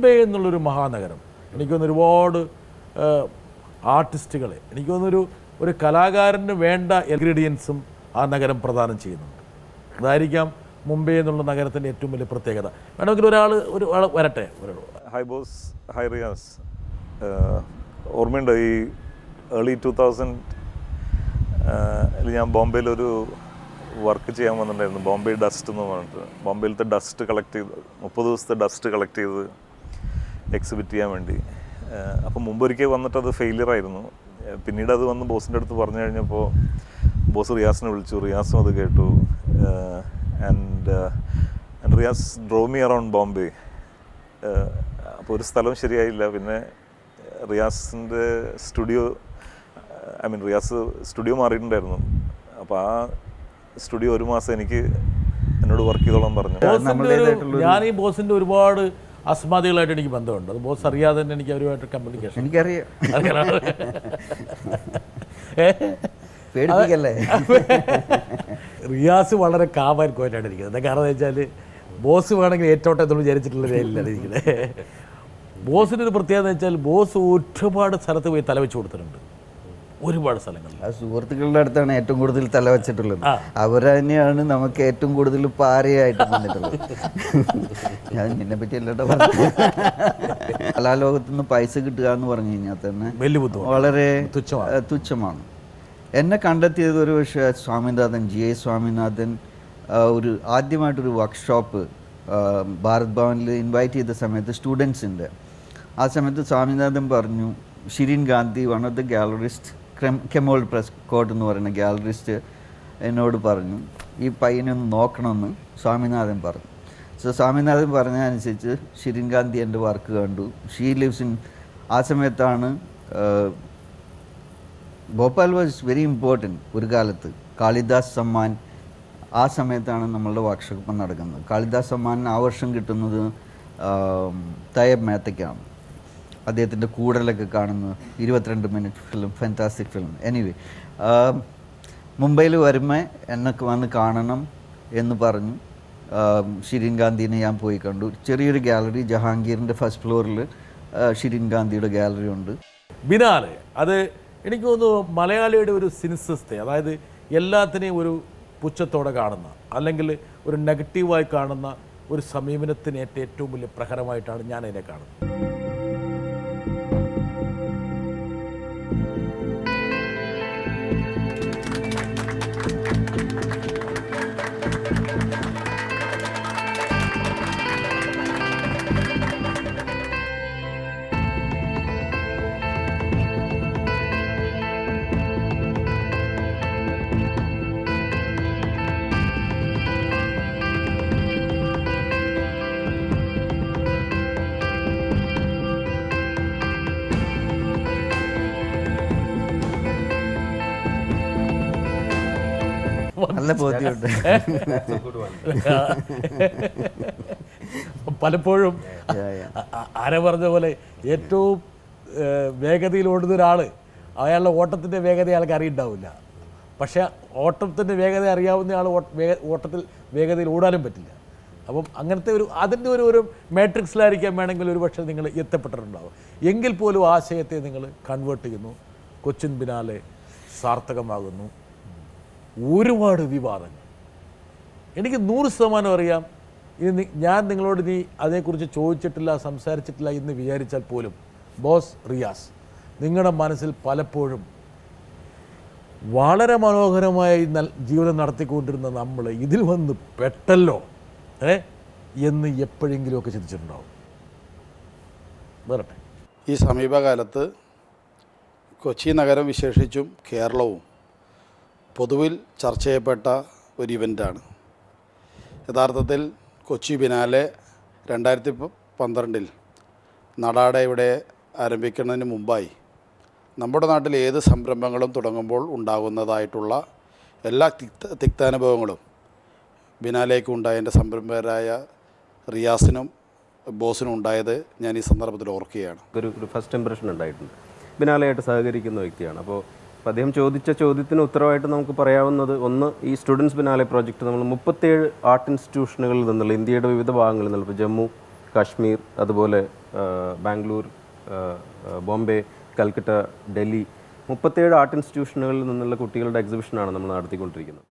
മുംബൈ എന്നുള്ളൊരു മഹാനഗരം. എനിക്ക് തോന്നുന്നു ഒരുപാട് ആർട്ടിസ്റ്റുകളെ എനിക്ക് തോന്നുന്നൊരു ഒരു കലാകാരന് വേണ്ട ഇൻഗ്രീഡിയൻസും ആ നഗരം പ്രദാനം ചെയ്യുന്നുണ്ട്. അതായിരിക്കാം മുംബൈ എന്നുള്ള നഗരത്തിന്റെ ഏറ്റവും വലിയ പ്രത്യേകത. വേണമെങ്കിൽ ഒരാൾ ഒരു വരട്ടെ? Hi boss hi Riyas. ഓർമ്മയുണ്ട് ഈ ഏർലി ടു തൗസൻഡ് ഞാൻ ബോംബെയിൽ ഒരു വർക്ക് ചെയ്യാൻ വന്നിട്ടുണ്ടായിരുന്നു. ബോംബെ ഡസ്റ്റ് എന്ന് പറഞ്ഞിട്ട്. ബോംബെയിലത്തെ ഡസ്റ്റ് കളക്ട് ചെയ്ത് മുപ്പത് ദിവസത്തെ ഡസ്റ്റ് കളക്ട് ചെയ്ത് എക്സിബിറ്റ് ചെയ്യാൻ വേണ്ടി. അപ്പോൾ മുമ്പൊരിക്കൽ വന്നിട്ട് അത് ഫെയിലിയർ ആയിരുന്നു. പിന്നീട് അത് വന്ന് ബോസിന്റെ അടുത്ത് പറഞ്ഞു കഴിഞ്ഞപ്പോൾ ബോസ് റിയാസിനെ വിളിച്ചു. റിയാസും അത് കേട്ടു. And and Riyas draw me around Bombay അപ്പോൾ ഒരു സ്ഥലം ശരിയായില്ല. പിന്നെ റിയാസിന്റെ studio I mean Riyas studio മാറിയിട്ടുണ്ടായിരുന്നു. അപ്പോൾ ആ സ്റ്റുഡിയോ ഒരു മാസം എനിക്ക് എന്നോട് വർക്ക് ചെയ്തോളാം പറഞ്ഞു. ഞാൻ ഈ ബോസിന്റെ ഒരുപാട് അസ്മാദികളായിട്ട് എനിക്ക് ബന്ധമുണ്ട്. അത് ബോസ് അറിയാതെ തന്നെ എനിക്ക് അവരുമായിട്ട് കമ്മ്യൂണിക്കേഷൻ എനിക്കറിയാം. പേടിപ്പിക്കല്ലേ? റിയാസ് വളരെ കാമാൻ കോയിട്ടാണ് ഇരിക്കുന്നത്. കാരണം എന്ന് വെച്ചാൽ ബോസ് വേണമെങ്കിൽ ഏറ്റോട്ടെ എന്ന് വിചാരിച്ചിട്ടുള്ള ഇല്ല ഇരിക്കുന്നത്. ബോസിന്റെ ഒരു പ്രത്യേകത എന്ന് വെച്ചാൽ ബോസ് ഒരുപാട് സ്ഥലത്ത് പോയി തലവെച്ച് കൊടുത്തിട്ടുണ്ട്. ഒരുപാട് സ്ഥലങ്ങളിൽ. ആ സുഹൃത്തുക്കളുടെ അടുത്താണ് ഏറ്റവും കൂടുതൽ തല വെച്ചിട്ടുള്ളത്. അവർ തന്നെയാണ് നമുക്ക് ഏറ്റവും കൂടുതൽ പാരയായിട്ട് വന്നിട്ടുള്ളത്. ഞാൻ നിന്നെ പറ്റി അല്ലട്ടോ പറഞ്ഞു കലാലോകത്ത് നിന്ന് പൈസ കിട്ടുക എന്ന് പറഞ്ഞു കഴിഞ്ഞാൽ തന്നെ വളരെ തുച്ഛമാണ്. എന്നെ കണ്ടെത്തിയത് ഒരു പക്ഷേ സ്വാമിനാഥൻ ജി എ സ്വാമിനാഥൻ ഒരു ആദ്യമായിട്ടൊരു വർക്ക്ഷോപ്പ് ഭാരത് ഭവനിൽ ഇൻവൈറ്റ് ചെയ്ത സമയത്ത് സ്റ്റുഡൻസിന്റെ ആ സമയത്ത് സ്വാമിനാഥൻ പറഞ്ഞു Shireen Gandhy one of the gallerist കെമോൾ Prescott എന്ന് പറയുന്ന ഗാലറിസ്റ്റ് എന്നോട് പറഞ്ഞു ഈ പയ്യനെ ഒന്ന് നോക്കണമെന്ന് സ്വാമിനാഥൻ പറഞ്ഞു. സോ സ്വാമിനാഥൻ പറഞ്ഞതനുസരിച്ച് ഷിരിൻ ഗാന്ധി എന്റെ വർക്ക് കണ്ടു. ഷീ ലിവ്സ് ഇൻ ആ സമയത്താണ് ഭോപ്പാൽ വാസ് വെരി ഇമ്പോർട്ടന്റ് ഒരു കാലത്ത്. കാളിദാസ് സമ്മാൻ ആ സമയത്താണ് നമ്മളുടെ വർക്ക്ഷോപ്പ് നടക്കുന്നത്. കാളിദാസ് സമ്മാൻ ആ വർഷം കിട്ടുന്നത് തയബ് മേത്തയ്ക്കാണ്. അദ്ദേഹത്തിന്റെ കൂടലൊക്കെ കാണുന്നത് ഇരുപത്തിരണ്ട് minute film fantastic film anyway മുംബൈയിൽ വരുമ്പോൾ എന്നെ വന്ന് കാണണം എന്ന് പറഞ്ഞു. ഷിരിൻ ഗാന്ധിനെ ഞാൻ പോയി കണ്ടു. ചെറിയൊരു ഗാലറി ജഹാംഗീറിന്റെ ഫസ്റ്റ് ഫ്ലോറിൽ ഷിരിൻ ഗാന്ധിയുടെ ഗാലറി ഉണ്ട്. ബിനാലെ അത് എനിക്ക് തോന്നുന്നു മലയാളിയുടെ ഒരു സിനിസസ്തെ അതായത് എല്ലാത്തിനെയും ഒരു പുച്ഛത്തോടെ കാണുന്ന അല്ലെങ്കിൽ ഒരു നെഗറ്റീവായി കാണുന്ന ഒരു സമീപനത്തിനേറ്റ ഏറ്റവും വലിയ പ്രഹരമായിട്ടാണ് ഞാൻ അതിനെ കാണുന്നത്. നല്ല ബോധ്യമുണ്ട്. പലപ്പോഴും ആര പറഞ്ഞ പോലെ ഏറ്റവും വേഗതയിൽ ഓടുന്ന ഒരാൾ അയാളുടെ ഓട്ടത്തിന്റെ വേഗത അയാൾക്ക് അറിയുണ്ടാവില്ല. പക്ഷേ ഓട്ടത്തിന്റെ വേഗത അറിയാവുന്ന ആൾ ഓട്ടത്തിൽ വേഗതയിൽ ഓടാനും പറ്റില്ല. അപ്പം അങ്ങനത്തെ ഒരു അതിന്റെ ഒരു ഒരു മാട്രിക്സിലായിരിക്കാൻ വേണമെങ്കിൽ ഒരു പക്ഷേ നിങ്ങൾ എത്തപ്പെട്ടിട്ടുണ്ടാവും. എങ്കിൽ പോലും ആശയത്തെ നിങ്ങൾ കൺവേർട്ട് ചെയ്യുന്നു. കൊച്ചിൻ ബിനാലെ സാർത്ഥകമാകുന്നു. ഒരുപാട് വിവാദങ്ങൾ. എനിക്ക് നൂറ് ശതമാനം അറിയാം. ഇനി ഞാൻ നിങ്ങളോട് നീ അതേക്കുറിച്ച് ചോദിച്ചിട്ടില്ല സംസാരിച്ചിട്ടില്ല എന്ന് വിചാരിച്ചാൽ പോലും ബോസ് റിയാസ് നിങ്ങളുടെ മനസ്സിൽ പലപ്പോഴും വളരെ മനോഹരമായി ജീവിതം നടത്തിക്കൊണ്ടിരുന്ന നമ്മൾ ഇതിൽ വന്ന് പെട്ടല്ലോ ഏ? എന്ന് എപ്പോഴെങ്കിലുമൊക്കെ ചിന്തിച്ചിട്ടുണ്ടാവും. വരട്ടെ. ഈ സമീപകാലത്ത് കൊച്ചി നഗരം വിശേഷിച്ചും കേരളവും പൊതുവിൽ ചർച്ച ചെയ്യപ്പെട്ട ഒരു ഇവന്റാണ്. യഥാർത്ഥത്തിൽ കൊച്ചി ബിനാലെ രണ്ടായിരത്തി പന്ത്രണ്ടിൽ നടാട ഇവിടെ ആരംഭിക്കുന്നതിന് മുമ്പായി നമ്മുടെ നാട്ടിൽ ഏത് സംരംഭങ്ങളും തുടങ്ങുമ്പോൾ ഉണ്ടാകുന്നതായിട്ടുള്ള എല്ലാ തിക്ത തിക്താനുഭവങ്ങളും ബിനാലേക്ക് ഉണ്ടായതിന്റെ സംരംഭകരായ റിയാസിനും ബോസിനും ഉണ്ടായത് ഞാൻ ഈ സന്ദർഭത്തിൽ ഓർക്കുകയാണ്. ഒരു ഫസ്റ്റ് ഇമ്പ്രഷൻ ഉണ്ടായിട്ടുണ്ട്. ബിനാലയായിട്ട് സഹകരിക്കുന്ന വ്യക്തിയാണ്. അപ്പോൾ അപ്പോൾ അദ്ദേഹം ചോദിച്ച ചോദ്യത്തിന് ഉത്തരവായിട്ട് നമുക്ക് പറയാവുന്നത് ഒന്ന് ഈ സ്റ്റുഡൻസ് ബിനാലെ പ്രോജക്റ്റ് നമ്മൾ മുപ്പത്തേഴ് ആർട്ട് ഇൻസ്റ്റിറ്റ്യൂഷനുകളിൽ നിന്നുള്ള ഇന്ത്യയുടെ വിവിധ ഭാഗങ്ങളിൽ നിന്നുള്ള ഇപ്പോൾ ജമ്മു കാശ്മീർ അതുപോലെ ബാംഗ്ലൂർ ബോംബെ കൽക്കട്ട ഡൽഹി മുപ്പത്തേഴ് ആർട്ട് ഇൻസ്റ്റിറ്റ്യൂഷനുകളിൽ നിന്നുള്ള കുട്ടികളുടെ എക്സിബിഷനാണ് നമ്മൾ നടത്തിക്കൊണ്ടിരിക്കുന്നത്.